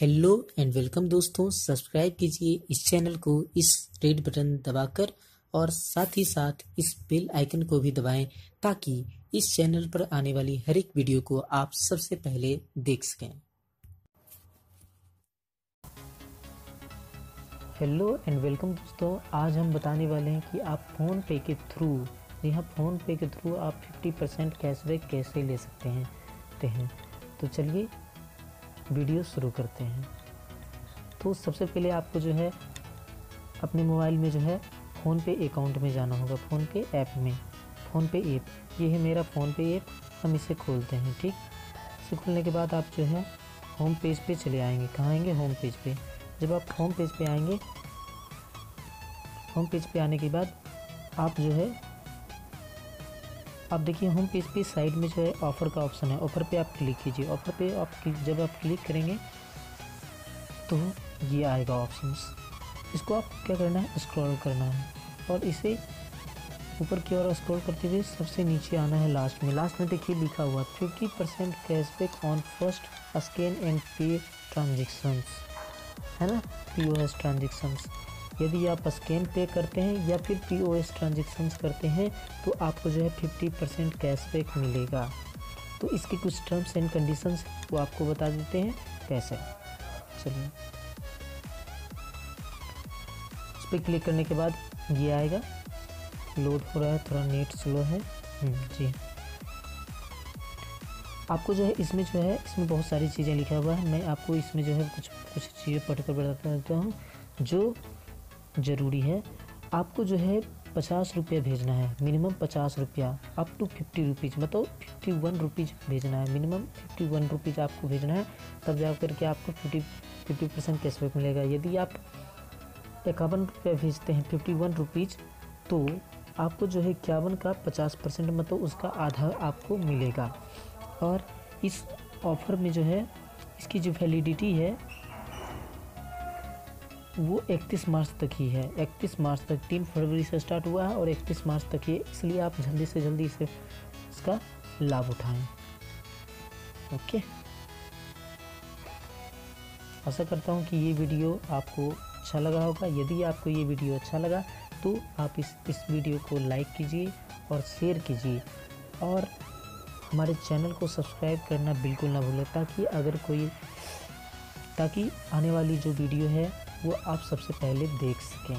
Hello and welcome दोस्तों, subscribe कीजिए इस चैनल को, इस रेड बटन दबाकर और साथ ही साथ इस बेल आइकन को भी दबाएँ ताकि इस चैनल पर आने वाली हर एक वीडियो को आप सबसे पहले देख सकें। हेलो एंड वेलकम दोस्तों, आज हम बताने वाले हैं कि आप फ़ोन पे के थ्रू, जी हाँ फ़ोन पे के थ्रू आप 50 परसेंट कैशबैक कैसे ले सकते हैं? तो चलिए वीडियो शुरू करते हैं। तो सबसे पहले आपको जो है, अपने मोबाइल में जो है फ़ोन पे अकाउंट में जाना होगा फ़ोन पे ऐप में। फ़ोन पे ऐप, ये है मेरा फ़ोन पे ऐप, हम इसे खोलते हैं, ठीक? इसे खोलने के बाद आप जो है होम पेज पे चले आएँगे। कहाँ आएँगे? होम पेज पे। जब आप होम पेज पे आएँगे होम पेज पे आने के बाद आप जो है आप देखिए होम पेज पे साइड में जो है ऑफ़र का ऑप्शन है। ऑफ़र पे आप क्लिक कीजिए। ऑफ़र पे आप जब आप क्लिक करेंगे तो ये आएगा ऑप्शन इसको आप क्या करना है? स्क्रॉल करना है। और इसे ऊपर की ओर स्क्रॉल करते हुए सबसे नीचे आना है लास्ट में। लास्ट में देखिए लिखा हुआ fifty percent cashback on first scan and pay transactions है ना? पी ओ एस ट्रांजेक्शन्स यदि आप स्कैन पे करते हैं या फिर पी ओ एस ट्रांजेक्शन्स करते हैं तो आपको जो है फिफ्टी परसेंट कैशबैक मिलेगा। तो इसके कुछ टर्म्स एंड कंडीशंस वो आपको बता देते हैं कैसे। चलिए। इस पर क्लिक करने के बाद ये आएगा। लोड हो रहा है थोड़ा नेट स्लो है। हम्म, जी। आपको जो है इसमें जो है इसमें बहुत सारी चीज़ें लिखा हुआ है। मैं आपको इसमें जो है कुछ कुछ चीज़ें पढ़ कर रहता हूँ जो ज़रूरी है। आपको जो है पचास रुपया भेजना है मिनिमम पचास रुपया अप टू फिफ्टी रुपीज़ मतलब फिफ्टी वन रुपीज़ भेजना है। मिनिमम फिफ्टी वन रुपीज़ आपको भेजना है, तब जा करके आपको फिफ्टी फिफ्टी परसेंट कैशबैक मिलेगा। यदि आप इक्यावन रुपया भेजते हैं फिफ्टी वन रुपीज़ तो आपको जो है इक्यावन का पचास परसेंट मतलब उसका आधा आपको मिलेगा। और इस ऑफ़र में जो है, इसकी जो वैलिडिटी है वो 31 मार्च तक ही है। 31 मार्च तक तीन फरवरी से स्टार्ट हुआ है और 31 मार्च तक ही, इसलिए आप जल्दी से जल्दी इसे, इसका लाभ उठाएँ। ओके? आशा करता हूँ कि ये वीडियो आपको अच्छा लगा होगा। यदि आपको ये वीडियो अच्छा लगा तो आप इस इस वीडियो को लाइक कीजिए और शेयर कीजिए। और हमारे चैनल को सब्सक्राइब करना बिल्कुल ना भूलें, ताकि अगर कोई, ताकि आने वाली जो वीडियो है वो आप सबसे पहले देख सकें।